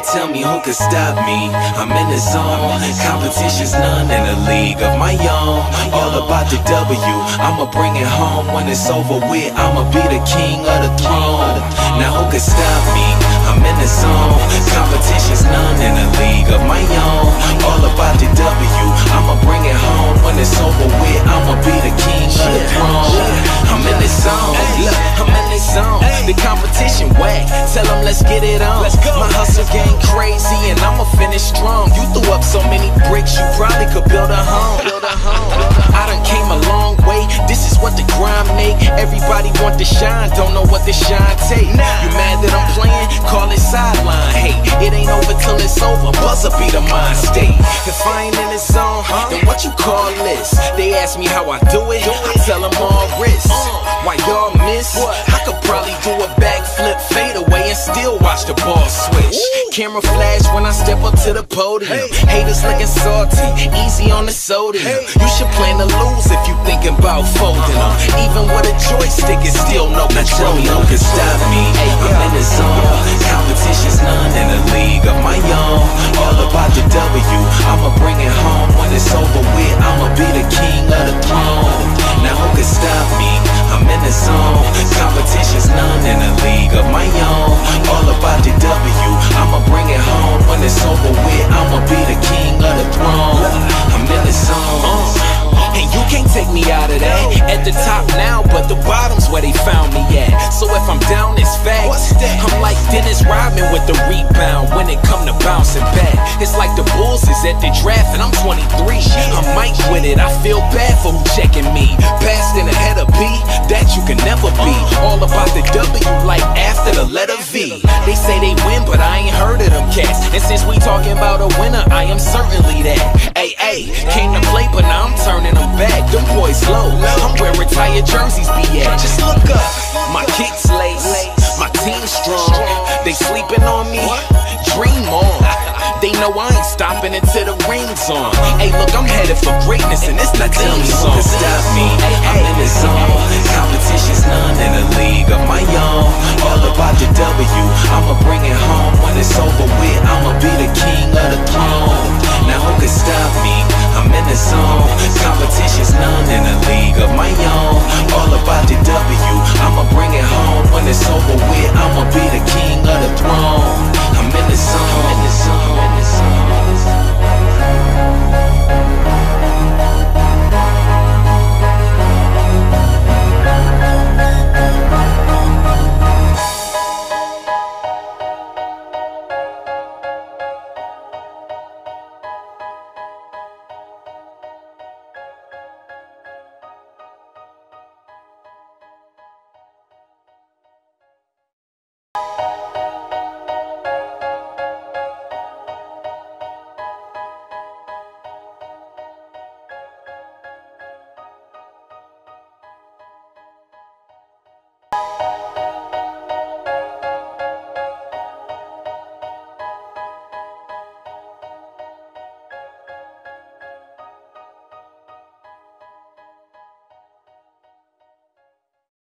tell me who could stop me. I'm in the zone. Competition's none in a league of my own. All about the W. I'ma bring it home when it's over with. I'ma be the king of the throne. Now who could stop me? I'm in the zone. Competition's none in a league of my own. The competition whack. Tell them let's get it on. Let's go. My hustle game crazy and I'ma finish strong. You threw up so many bricks, you probably could build a home. Build a home. I done came a long way. This is what the grind make. Everybody want to shine, don't know what the shine take. You mad that I'm playing? Call it sideline. Hey, it ain't over till it's over. Buzzer be the mind state. If I ain't in the zone, then what you call this? They ask me how I do it. I tell them all wrist. Camera flash when I step up to the podium. Haters looking salty, easy on the sodium. You should plan to lose if you thinking about folding them. Uh-huh. Even with a joystick, it's still no control. No can stop me. I'm in the zone. Competition's none in a league of my At the top now, but the bottom's where they found me at. So if I'm down, it's facts. I'm like Dennis Rodman with the rebound when it come to bouncing back. It's like the Bulls is at the draft and I'm 23. I'm Mike with it. I feel bad for who checking me. Passed in ahead of B, that you can never be. All about the W, like after the letter V. They say they win, but I ain't heard of them cats. And since we talking about a winner, I am certainly that. Hey, hey, came to play, but now I'm turning them back. Retired jerseys be at. Just look up. My kicks lace, my team strong. They sleeping on me. Dream on. They know I ain't stopping until the ring's on. Hey, look, I'm headed for greatness, and it's not the team song. Stop me. I'm in the zone. Competition's none in a league of my own. All about the W.